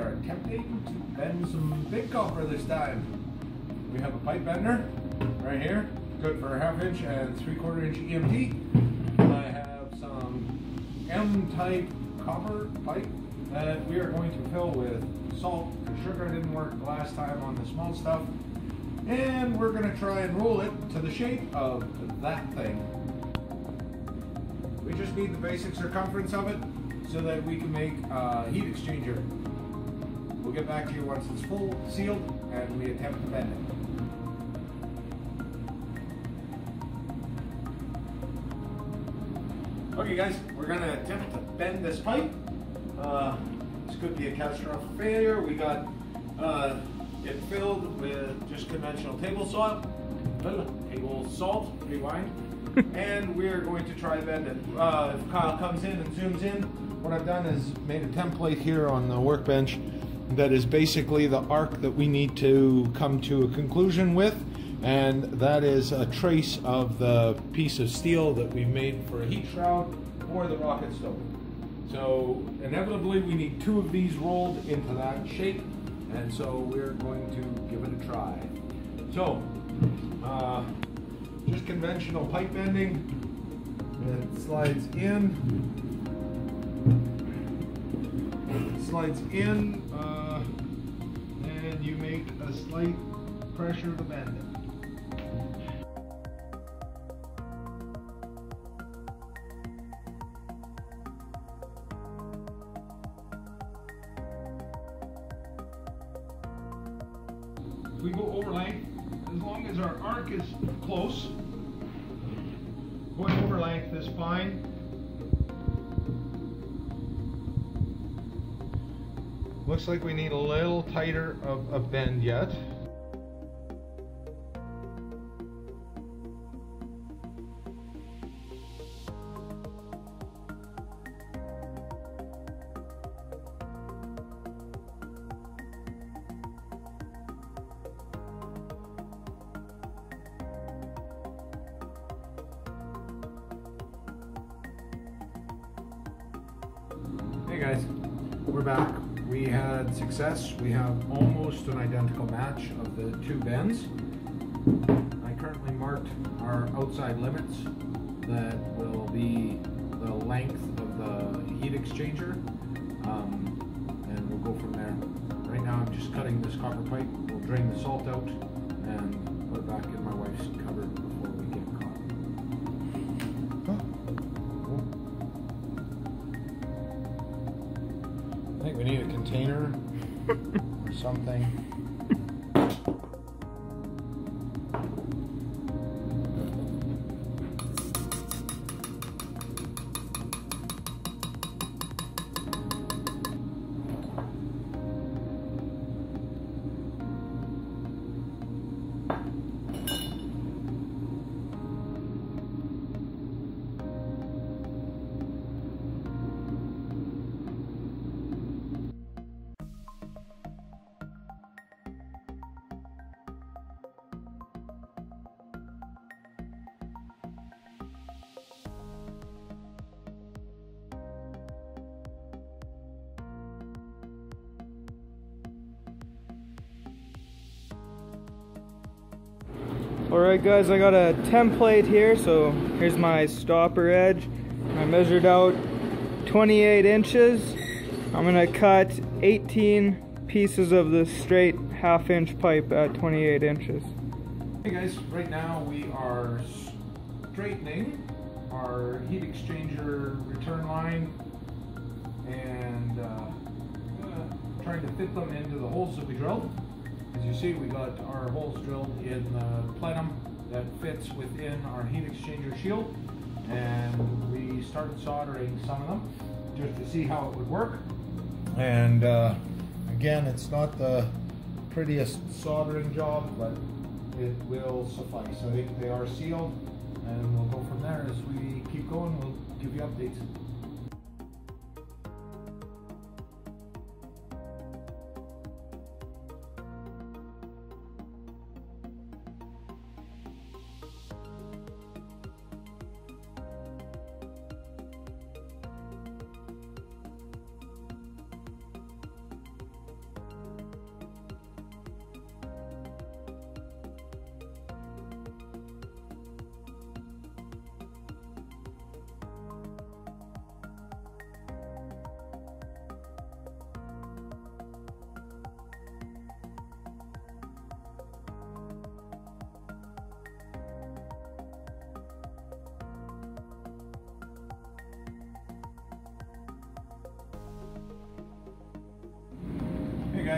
are attempting to bend some big copper this time. We have a pipe bender right here, good for a half inch and three quarter inch EMT. I have some M-type copper pipe that we are going to fill with salt. The sugar didn't work last time on the small stuff. And we're gonna try and roll it to the shape of that thing. We just need the basic circumference of it so that we can make a heat exchanger. We'll get back to you once it's full, sealed, and we attempt to bend it. Okay guys, we're gonna attempt to bend this pipe. Uh, this could be a catastrophic failure. We got uh, it filled with just conventional table salt, table salt, rewind, and we're going to try to bend it. Uh, if Kyle comes in and zooms in, what I've done is made a template here on the workbench that is basically the arc that we need to come to a conclusion with and that is a trace of the piece of steel that we made for a heat shroud for the rocket stove. So inevitably we need two of these rolled into that shape and so we're going to give it a try. So, uh, just conventional pipe bending. It slides in. Slides in uh, and you make a slight pressure to bend it. we go over length, as long as our arc is close, going over length is fine. Looks like we need a little tighter of a bend yet. Hey guys, we're back. We had success. We have almost an identical match of the two bends. I currently marked our outside limits that will be the length of the heat exchanger um, and we'll go from there. Right now I'm just cutting this copper pipe. We'll drain the salt out and put it back in my wife's cupboard we need a container or something. Alright guys, I got a template here, so here's my stopper edge. I measured out 28 inches. I'm gonna cut 18 pieces of the straight half inch pipe at 28 inches. Hey guys, right now we are straightening our heat exchanger return line and uh, trying to fit them into the holes that we drilled. As you see, we got our holes drilled in the plenum that fits within our heat exchanger shield. And we started soldering some of them just to see how it would work. And uh, again, it's not the prettiest soldering job, but it will suffice. I think they are sealed and we'll go from there. As we keep going, we'll give you updates.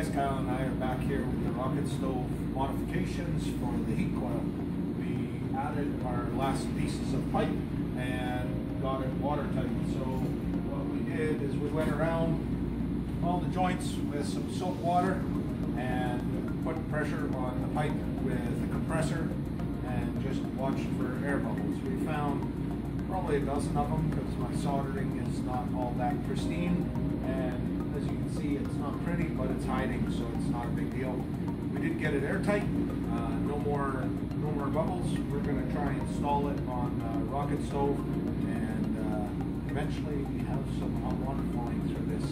Guys, Kyle and I are back here with the rocket stove modifications for the heat coil. We added our last pieces of pipe and got it watertight. So what we did is we went around all the joints with some soap water and put pressure on the pipe with a compressor and just watched for air bubbles. We found probably a dozen of them because my soldering is not all that pristine and as you can see it's not pretty but it's hiding so it's not a big deal. We did get it airtight, uh, no more no more bubbles. We're going to try and install it on uh, rocket stove and uh, eventually we have some hot water flowing through this